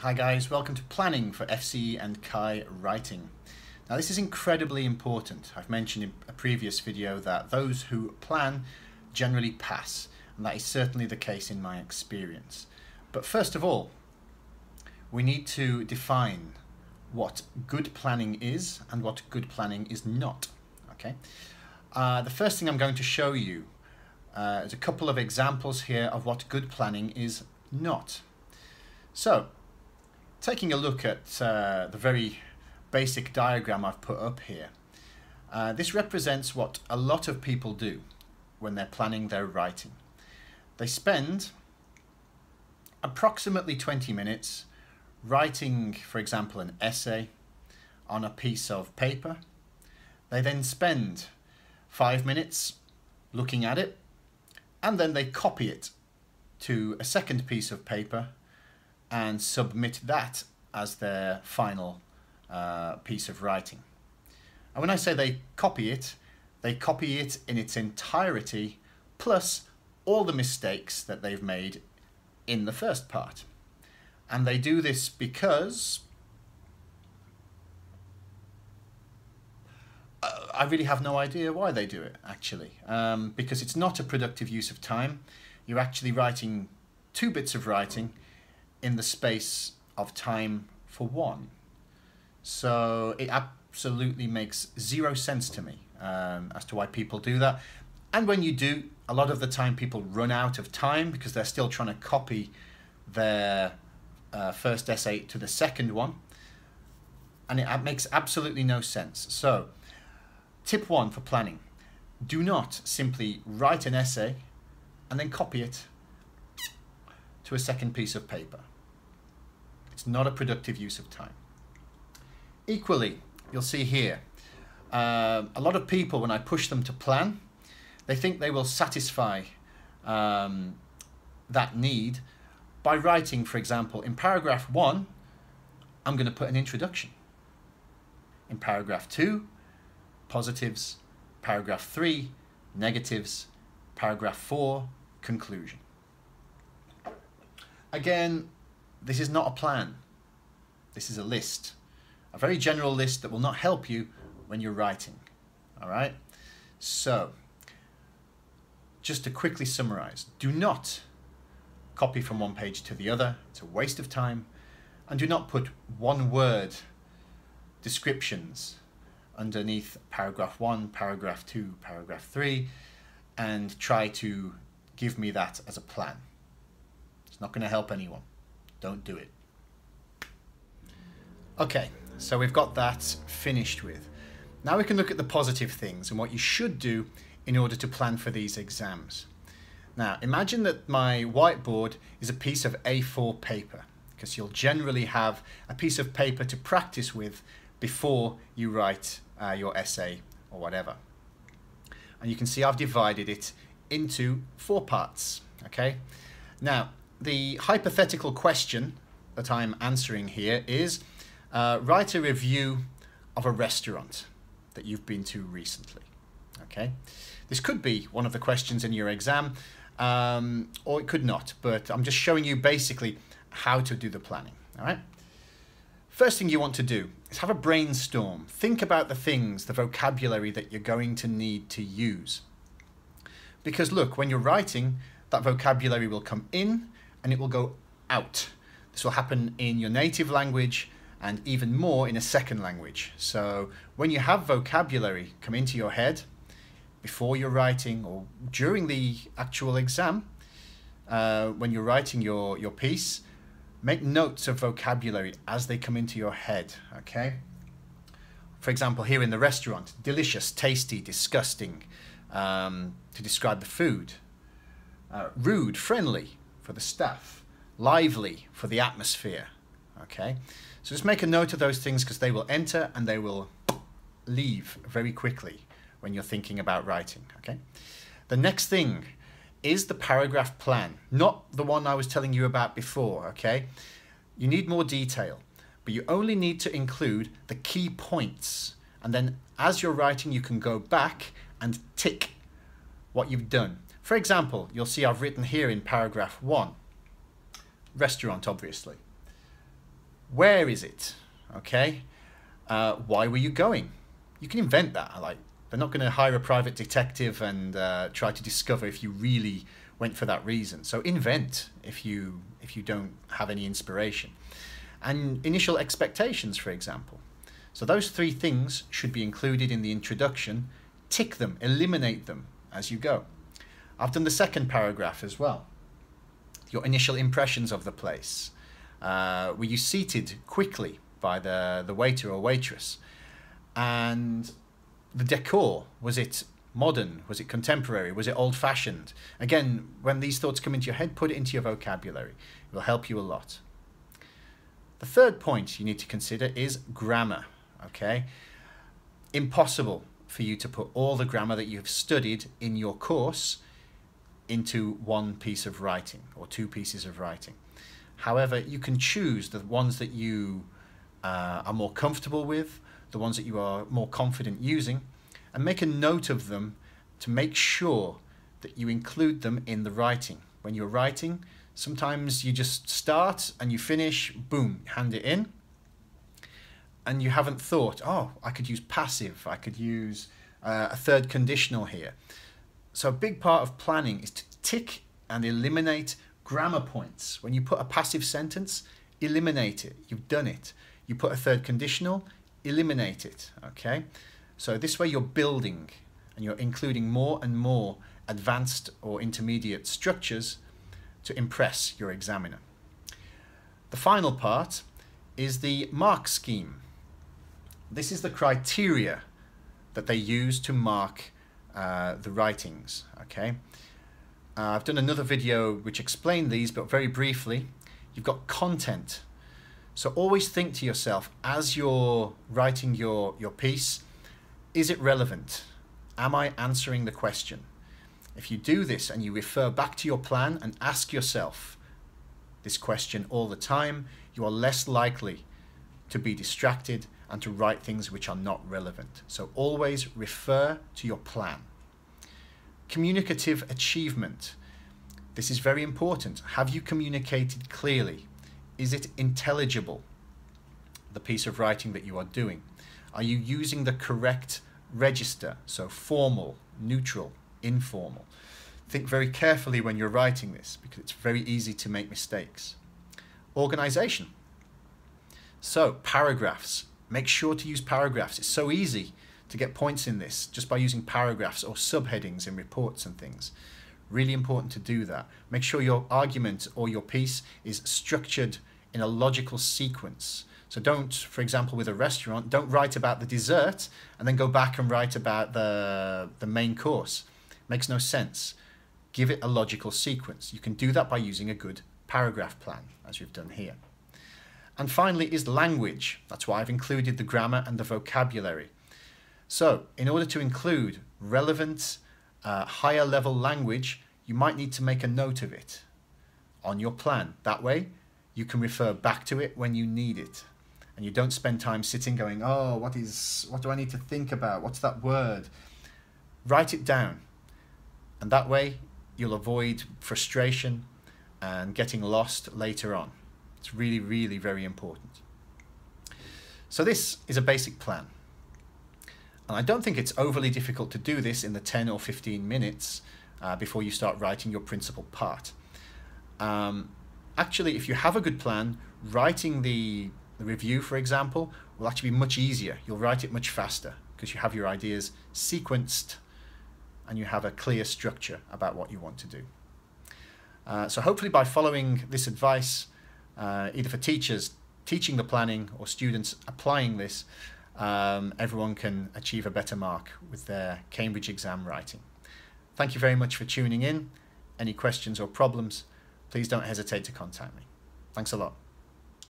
Hi guys, welcome to planning for FCE and CAE writing. Now this is incredibly important. I've mentioned in a previous video that those who plan generally pass, and that is certainly the case in my experience. But first of all, we need to define what good planning is and what good planning is not. Okay. Uh, the first thing I'm going to show you uh, is a couple of examples here of what good planning is not. So, taking a look at uh, the very basic diagram I've put up here, uh, this represents what a lot of people do when they're planning their writing. They spend approximately 20 minutes writing, for example, an essay on a piece of paper. They then spend five minutes looking at it and then they copy it to a second piece of paper and submit that as their final uh, piece of writing. And when I say they copy it, they copy it in its entirety plus all the mistakes that they've made in the first part. And they do this because uh, I really have no idea why they do it, actually. Um, because it's not a productive use of time. You're actually writing two bits of writing in the space of time for one. So it absolutely makes zero sense to me um, as to why people do that. And when you do, a lot of the time people run out of time because they're still trying to copy their uh, first essay to the second one. And it makes absolutely no sense. So, tip one for planning do not simply write an essay and then copy it to a second piece of paper. It's not a productive use of time. Equally, you'll see here, uh, a lot of people, when I push them to plan, they think they will satisfy um, that need by writing, for example, in paragraph one, I'm going to put an introduction. In paragraph two, positives. Paragraph three, negatives. Paragraph four, conclusion. Again, this is not a plan. This is a list. A very general list that will not help you when you're writing. All right? So, just to quickly summarize, do not copy from one page to the other. It's a waste of time. And do not put one word descriptions underneath paragraph one, paragraph two, paragraph three, and try to give me that as a plan. It's not going to help anyone. Don't do it. Okay, so we've got that finished with. Now we can look at the positive things and what you should do in order to plan for these exams. Now imagine that my whiteboard is a piece of A4 paper because you'll generally have a piece of paper to practice with before you write uh, your essay or whatever. And you can see I've divided it into four parts, okay? Now, the hypothetical question that I'm answering here is uh, write a review of a restaurant that you've been to recently. Okay, this could be one of the questions in your exam, um, or it could not, but I'm just showing you basically how to do the planning. All right. First thing you want to do is have a brainstorm. Think about the things, the vocabulary that you're going to need to use. Because look, when you're writing, that vocabulary will come in and it will go out. This will happen in your native language and even more in a second language. So when you have vocabulary come into your head before you're writing or during the actual exam, uh, when you're writing your, your piece, make notes of vocabulary as they come into your head, okay? For example, here in the restaurant, delicious, tasty, disgusting, um, to describe the food. Uh, rude, friendly, for the staff, lively for the atmosphere. Okay, so just make a note of those things because they will enter and they will leave very quickly when you're thinking about writing. Okay, the next thing is the paragraph plan, not the one I was telling you about before. Okay, you need more detail, but you only need to include the key points, and then as you're writing, you can go back and tick what you've done. For example, you'll see I've written here in paragraph one, restaurant obviously. Where is it? Okay. Uh, why were you going? You can invent that. Like they're not going to hire a private detective and uh, try to discover if you really went for that reason. So invent if you if you don't have any inspiration. And initial expectations, for example. So those three things should be included in the introduction. Tick them, eliminate them as you go. I've done the second paragraph as well. Your initial impressions of the place. Uh, were you seated quickly by the, the waiter or waitress? And the decor, was it modern? Was it contemporary? Was it old fashioned? Again, when these thoughts come into your head, put it into your vocabulary. It will help you a lot. The third point you need to consider is grammar. Okay? Impossible for you to put all the grammar that you've studied in your course into one piece of writing or two pieces of writing. However, you can choose the ones that you uh, are more comfortable with, the ones that you are more confident using, and make a note of them to make sure that you include them in the writing. When you're writing, sometimes you just start and you finish, boom, hand it in, and you haven't thought, oh, I could use passive, I could use uh, a third conditional here. So a big part of planning is to tick and eliminate grammar points. When you put a passive sentence, eliminate it. You've done it. You put a third conditional, eliminate it. Okay? So this way you're building and you're including more and more advanced or intermediate structures to impress your examiner. The final part is the mark scheme. This is the criteria that they use to mark uh, the writings. Okay, uh, I've done another video which explained these, but very briefly. You've got content. So always think to yourself as you're writing your, your piece, is it relevant? Am I answering the question? If you do this and you refer back to your plan and ask yourself this question all the time, you are less likely to be distracted and to write things which are not relevant. So always refer to your plan. Communicative achievement. This is very important. Have you communicated clearly? Is it intelligible, the piece of writing that you are doing? Are you using the correct register? So formal, neutral, informal. Think very carefully when you're writing this because it's very easy to make mistakes. Organization. So paragraphs. Make sure to use paragraphs. It's so easy to get points in this just by using paragraphs or subheadings in reports and things. Really important to do that. Make sure your argument or your piece is structured in a logical sequence. So don't, for example, with a restaurant, don't write about the dessert and then go back and write about the, the main course. Makes no sense. Give it a logical sequence. You can do that by using a good paragraph plan, as we've done here. And finally is language. That's why I've included the grammar and the vocabulary. So in order to include relevant uh, higher level language, you might need to make a note of it on your plan. That way you can refer back to it when you need it. And you don't spend time sitting going, oh, what is, what do I need to think about? What's that word? Write it down. And that way you'll avoid frustration and getting lost later on. It's really, really very important. So this is a basic plan. And I don't think it's overly difficult to do this in the 10 or 15 minutes uh, before you start writing your principal part. Um, actually, if you have a good plan, writing the, the review, for example, will actually be much easier. You'll write it much faster because you have your ideas sequenced and you have a clear structure about what you want to do. Uh, so hopefully by following this advice, uh, either for teachers teaching the planning or students applying this, um, everyone can achieve a better mark with their Cambridge exam writing. Thank you very much for tuning in. Any questions or problems, please don't hesitate to contact me. Thanks a lot.